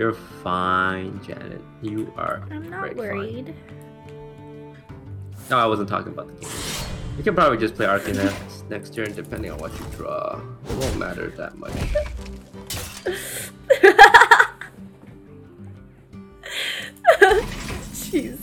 You're fine, Janet. You are. I'm not worried. Fine. No, I wasn't talking about the game. You can probably just play Arcana next turn, depending on what you draw. It won't matter that much. Jesus.